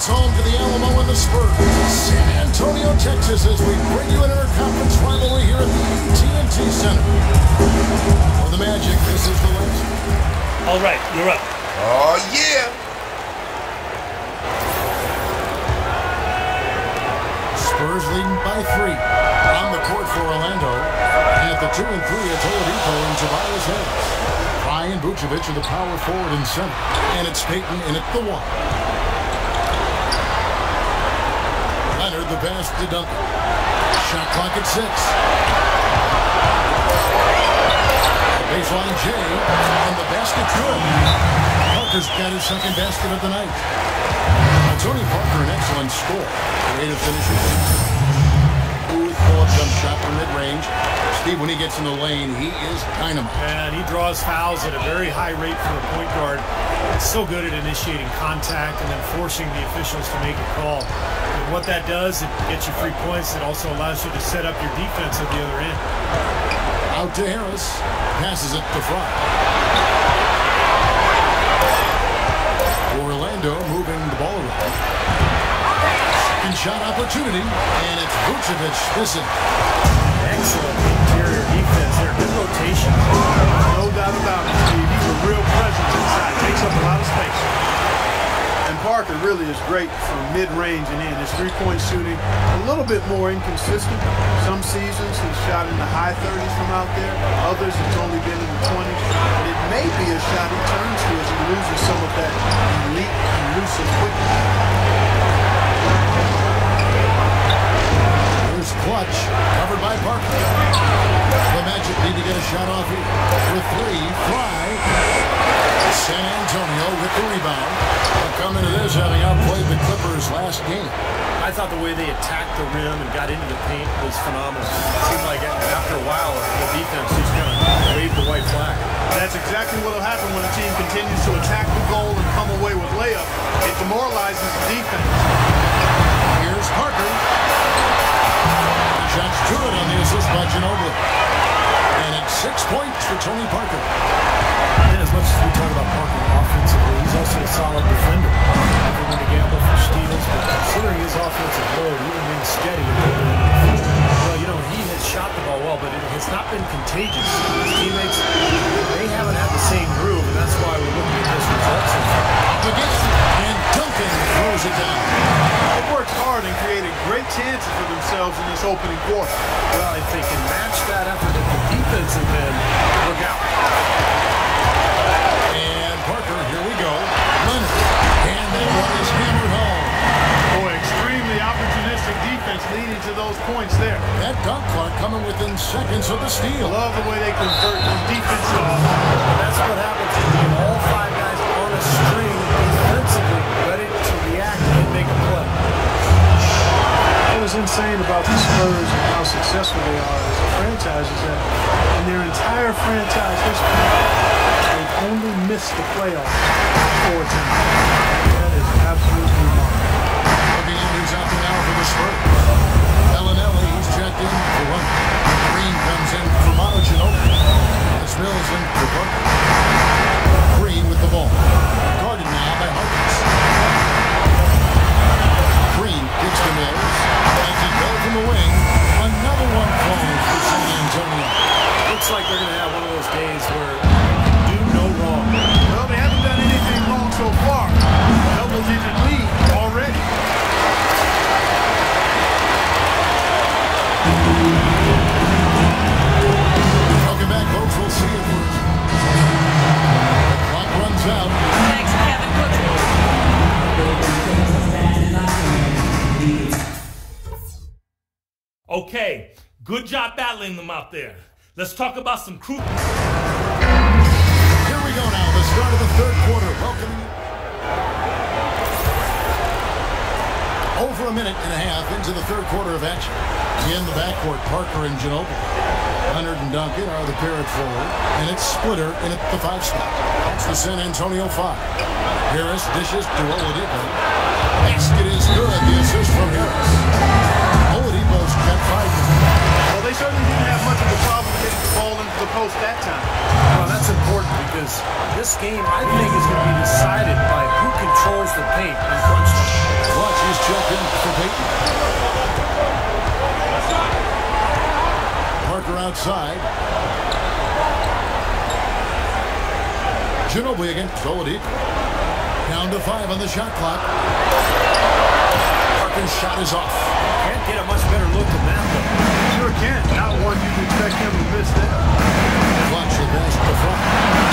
It's home to the Alamo and the Spurs. San Antonio, Texas, as we bring you an interconference rivalry here at the AT&T Center. For the Magic, this is the last. All right, you're up. Oh, yeah. Spurs leading by three. On the court for Orlando. At the two and three, it's Oladipo and Tobias Harris. Ryan Vucevic are the power forward and center. And it's Payton in at the one. Leonard the pass to Duncan. Shot clock at six. Baseline J, and the basket good. Parker's got his second basket of the night. Tony Parker, an excellent scorer. Creative finisher. Jump shot from mid-range. Steve, when he gets in the lane, he is dynamite. And he draws fouls at a very high rate for a point guard. He's so good at initiating contact and then forcing the officials to make a call. And what that does, it gets you free points. It also allows you to set up your defense at the other end. Out to Harris. Passes it to Frye. Orlando moving the ball around. Second shot opportunity, and it's Vucevic missing. Excellent interior defense there. Good rotation. No doubt about it, Steve. He's a real presence inside. Takes up a lot of space. And Parker really is great from mid-range and in. His three-point shooting, a little bit more inconsistent. Some seasons he's shot in the high 30s from out there. Others it's only been in the 20s. But it may be a shot he turns to as he loses some of that elite, elusive quickness. Clutch, covered by Parker. The Magic need to get a shot off here. With three, Frye. San Antonio with the rebound. They'll come into this having outplayed the Clippers last game. I thought the way they attacked the rim and got into the paint was phenomenal. It seemed like after a while, the defense just kind of waved the white flag. That's exactly what will happen when a team continues to attack the goal and come away with layup. It demoralizes the defense. Here's Parker. For Tony Parker. And as much as we talk about Parker offensively, he's also a solid defender. Never going to gamble for steals, but considering his offensive load, he remains steady. Well, you know, he has shot the ball well, but it has not been contagious. His teammates, That dunk clock coming within seconds of the steal. Love the way they convert those defensive. That's what happens when you have all five guys on a string defensively, ready to react and make a play. What is insane about the Spurs and how successful they are as a franchise is that in their entire franchise history, they've only missed the playoffs four times. That is absolutely remarkable. Looking at who's out there now for the Spurs. Belinelli, he's checked in for one. Green comes in for Manu This Mills in for Parker. Okay, good job battling them out there. Let's talk about some crew. Here we go now, the start of the third quarter. Welcome. Over a minute and a half into the third quarter of action. In the backcourt, Parker and Ginobili. Leonard and Duncan are the pair at forward, and it's Splitter in at the five spot. That's the San Antonio five. Harris dishes to Oladipo. Basket is good. The assist from Harris. Oladipo's five. They certainly didn't have much of a problem getting the ball into the post that time. Well, that's important because this game, I think, is going to be decided by who controls the paint in crunch time. He's checking for Payton. Parker outside. Ginobili against Oladipo. Down to five on the shot clock. Parker's shot is off. Can't get a much better look than. Sure can. Not one you'd expect him to miss there. Clutch the best front.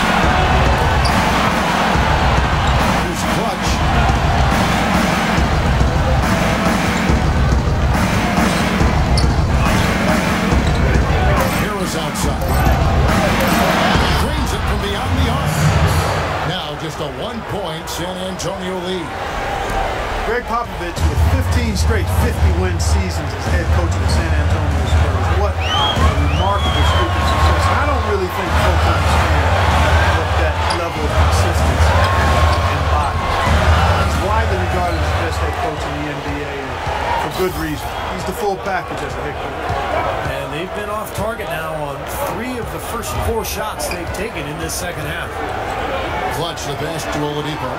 Popovich with 15 straight 50-win seasons as head coach of the San Antonio Spurs. What a remarkable streak of success. I don't really think folks understand what that level of consistency embodies. He's widely regarded as the best head coach in the NBA for good reason. He's the full package as a head coach. And they've been off target now on three of the first four shots they've taken in this second half. Clutch the best to Oladipo.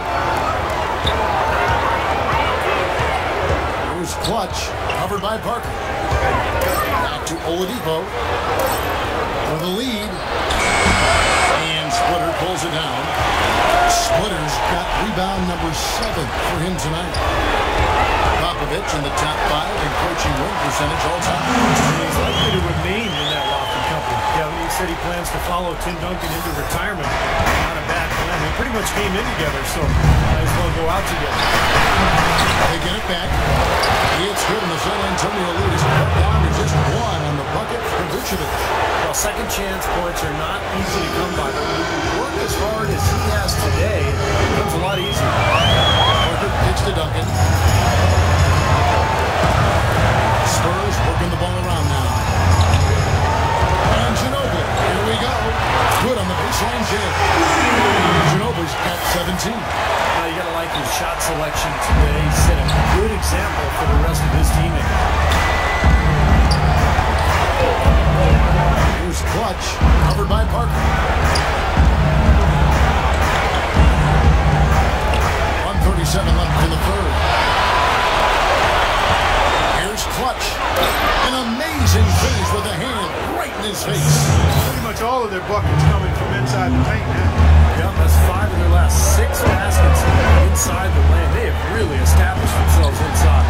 Here's Clutch, covered by Parker. Back to Oladipo. For the lead. And Splitter pulls it down. Splitter's got rebound number seven for him tonight. Popovich in the top five in coaching win percentage all time. He's likely to remain in that Lofton company. Kevin, he said he plans to follow Tim Duncan into retirement. Not a bad plan. They pretty much came in together, so might as well go out together. They get it back. It's good, and the San Antonio lead is cut down to just one on the bucket for Vucevic. Well, second chance points are not easy to come by, but when you work as hard as he has today, it becomes a lot easier. Parker kicks to Duncan. Spurs working the ball around now. And Ginobili, here we go. 137 left in the third. Here's Clutch. An amazing finish with a hand right in his face. Pretty much all of their buckets coming from inside the paint now. Yep, that's five of their last six baskets inside the lane. They have really established themselves inside.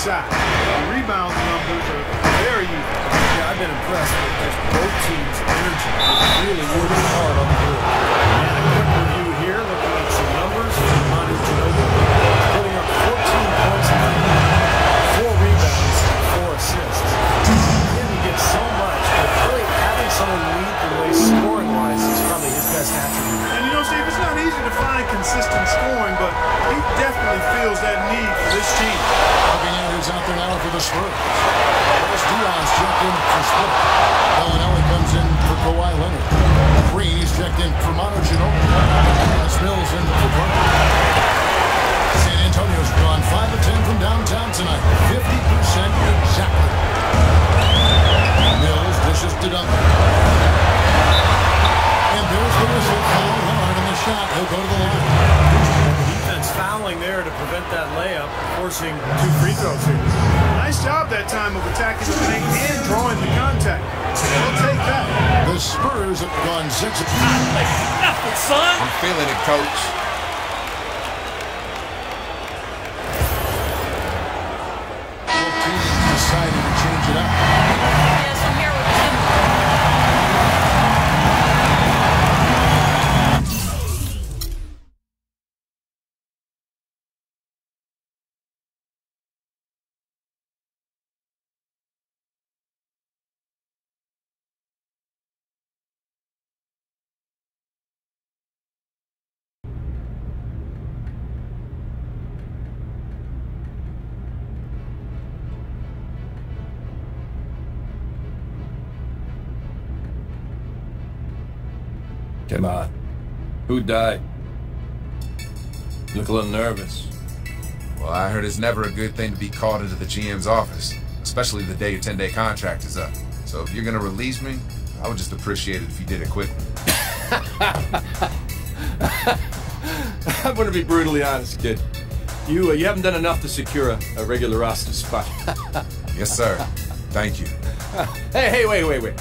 Teams inside. The rebound numbers are very even. Yeah, I've been impressed with just both teams' energy. Really working hard on the board. And a quick review here, looking at some numbers. Manu Ginobili putting up 14 points a night, four rebounds, four assists. He didn't get so much, but really having someone lead the way scoring-wise is probably his best attribute. And you know, Steve, it's not easy to find consistent scoring, but he definitely feels that need for this team. Looking at who's out there now for. Boris Diaw checked in for Split. Belinelli comes in for Kawhi Leonard. Green's checked in for Manu Ginobili. Dennis Mills in for Parker. San Antonio's gone 5 of 10 from downtown The have gone 6 of Effort, son. I'm feeling it, coach. Come on. Who died? Look a little nervous. Well, I heard it's never a good thing to be called into the GM's office, especially the day your 10 day contract is up. So if you're gonna release me, I would just appreciate it if you did it quickly. I'm gonna be brutally honest, kid. You, uh, you haven't done enough to secure a, a regular roster spot. Yes, sir. Thank you. hey, hey, wait, wait, wait.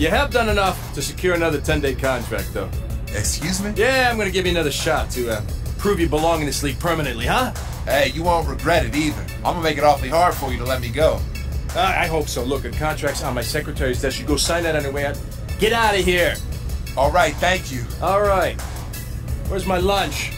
You have done enough to secure another 10 day contract, though. Excuse me? Yeah, I'm gonna give you another shot to uh, prove you belong in this league permanently, huh? Hey, you won't regret it either. I'm gonna make it awfully hard for you to let me go. Uh, I hope so. Look, a contract's on my secretary's desk. You go sign that on your way out. Get out of here. All right, thank you. All right. Where's my lunch?